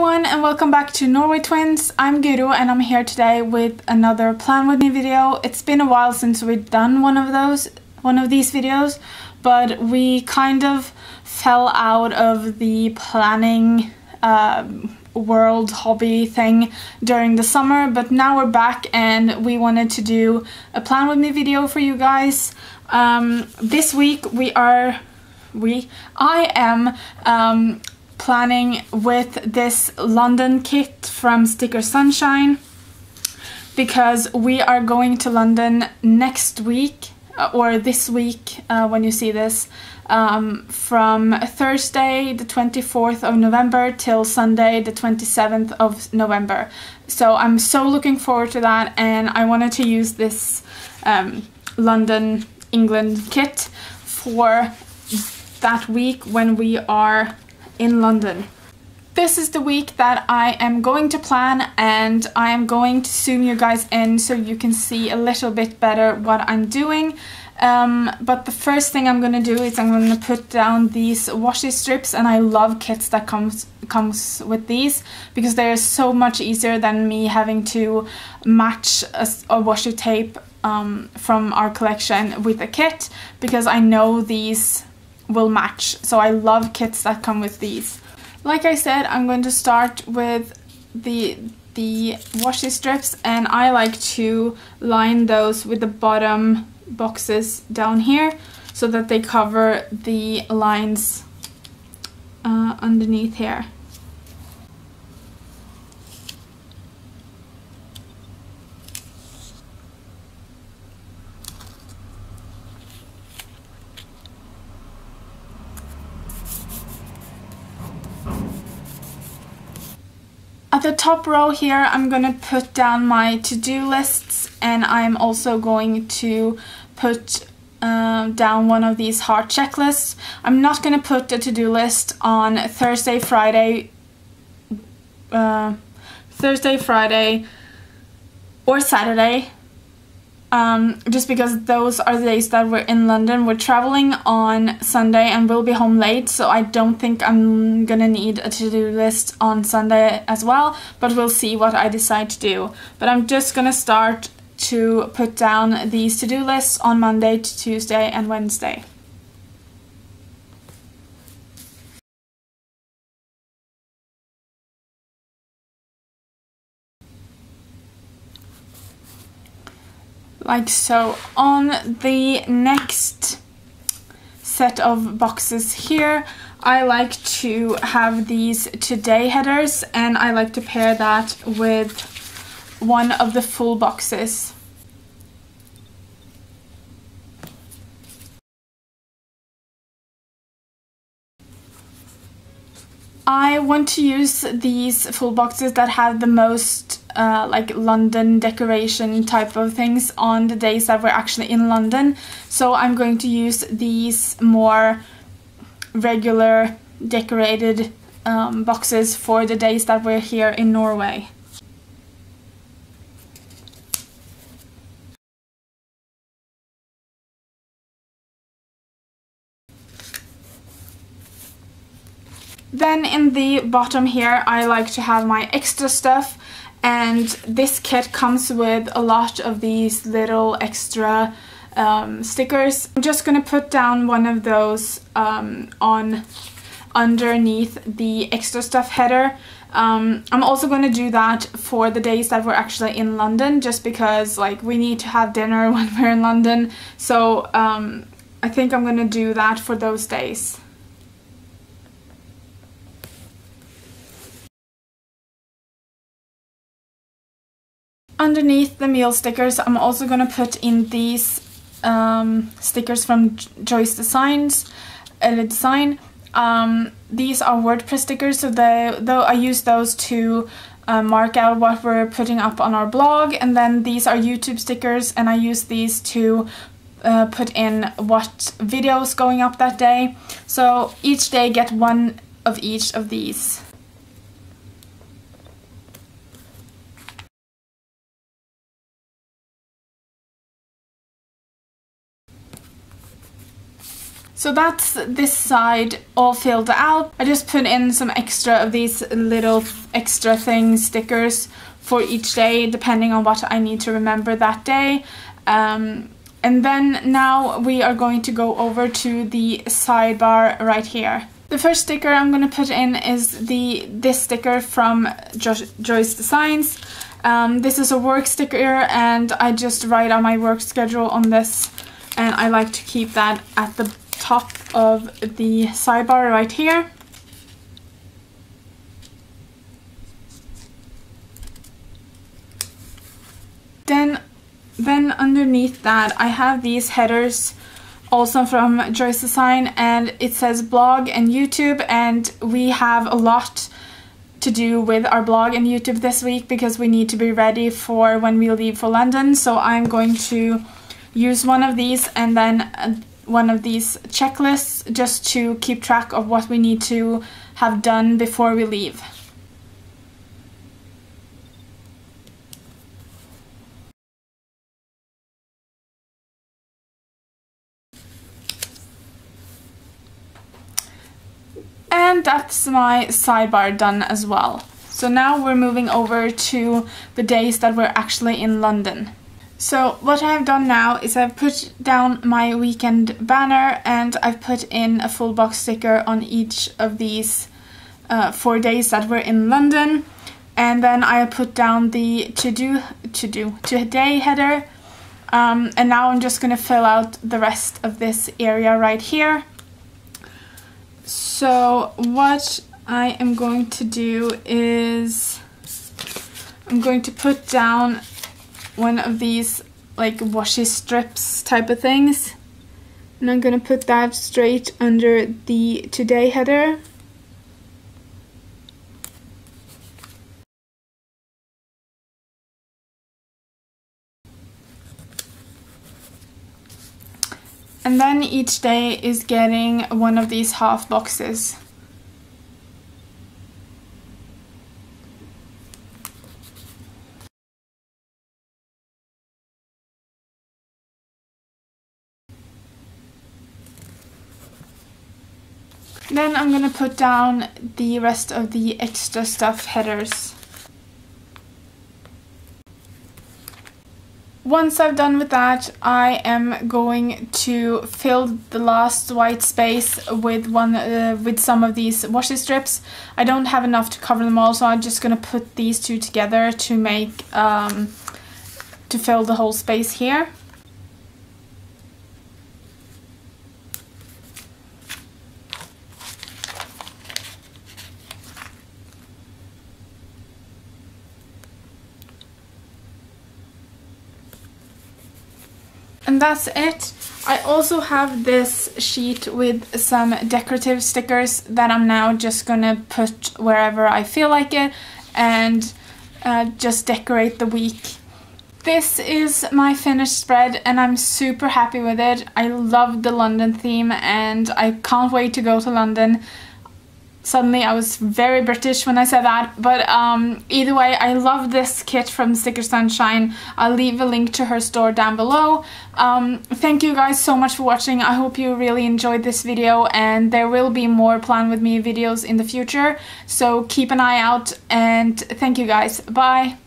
everyone and welcome back to Norway Twins. I'm Guro and I'm here today with another plan with me video. It's been a while since we've done one of those, one of these videos, but we kind of fell out of the planning um, world hobby thing during the summer, but now we're back and we wanted to do a plan with me video for you guys. Um, this week we are we I am um, planning with this London kit from Sticker Sunshine because we are going to London next week uh, or this week uh, when you see this um, from Thursday the 24th of November till Sunday the 27th of November. So I'm so looking forward to that and I wanted to use this um, London England kit for that week when we are in London. This is the week that I am going to plan and I am going to zoom you guys in so you can see a little bit better what I'm doing. Um, but the first thing I'm gonna do is I'm gonna put down these washi strips and I love kits that comes comes with these because they're so much easier than me having to match a, a washi tape um, from our collection with a kit because I know these will match. So I love kits that come with these. Like I said, I'm going to start with the the washi strips and I like to line those with the bottom boxes down here so that they cover the lines uh, underneath here. At the top row here I'm going to put down my to-do lists and I'm also going to put um, down one of these heart checklists. I'm not going to put a to-do list on Thursday, Friday, uh, Thursday, Friday or Saturday um, just because those are the days that we're in London. We're traveling on Sunday and we'll be home late, so I don't think I'm gonna need a to-do list on Sunday as well, but we'll see what I decide to do. But I'm just gonna start to put down these to-do lists on Monday Tuesday and Wednesday. Like so. On the next set of boxes here, I like to have these today headers and I like to pair that with one of the full boxes. I want to use these full boxes that have the most uh, like London decoration type of things on the days that we're actually in London. So I'm going to use these more regular decorated um, boxes for the days that we're here in Norway. Then in the bottom here I like to have my extra stuff and this kit comes with a lot of these little extra um, stickers. I'm just gonna put down one of those um, on underneath the extra stuff header. Um, I'm also going to do that for the days that we're actually in London just because like we need to have dinner when we're in London so um, I think I'm going to do that for those days. Underneath the meal stickers I'm also going to put in these um, stickers from Joyce Designs, uh, Design. Um, these are WordPress stickers so they, though I use those to uh, mark out what we're putting up on our blog and then these are YouTube stickers and I use these to uh, put in what videos going up that day. So each day get one of each of these. So that's this side all filled out. I just put in some extra of these little extra things, stickers for each day depending on what I need to remember that day. Um, and then now we are going to go over to the sidebar right here. The first sticker I'm going to put in is the this sticker from jo Joyce Designs. Um, this is a work sticker and I just write on my work schedule on this and I like to keep that at the top of the sidebar right here. Then, then underneath that I have these headers also from Joyce Design and it says blog and YouTube and we have a lot to do with our blog and YouTube this week because we need to be ready for when we leave for London so I'm going to use one of these and then one of these checklists just to keep track of what we need to have done before we leave. And that's my sidebar done as well. So now we're moving over to the days that we're actually in London. So what I've done now is I've put down my weekend banner and I've put in a full box sticker on each of these uh, four days that we're in London. And then I put down the to do, to do, today header. Um, and now I'm just going to fill out the rest of this area right here. So what I am going to do is I'm going to put down one of these like washi strips type of things. And I'm gonna put that straight under the today header. And then each day is getting one of these half boxes Then I'm gonna put down the rest of the extra stuff headers. Once I've done with that, I am going to fill the last white space with one uh, with some of these washi strips. I don't have enough to cover them all, so I'm just gonna put these two together to make um, to fill the whole space here. And that's it. I also have this sheet with some decorative stickers that I'm now just gonna put wherever I feel like it and uh, just decorate the week. This is my finished spread and I'm super happy with it. I love the London theme and I can't wait to go to London suddenly I was very British when I said that but um, either way I love this kit from Sticker Sunshine. I'll leave a link to her store down below. Um, thank you guys so much for watching. I hope you really enjoyed this video and there will be more plan with me videos in the future. So keep an eye out and thank you guys. Bye